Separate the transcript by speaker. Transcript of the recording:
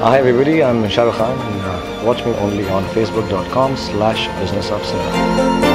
Speaker 1: Hi everybody, I'm Shahrukh Khan and uh, watch me only on facebook.com slash business of.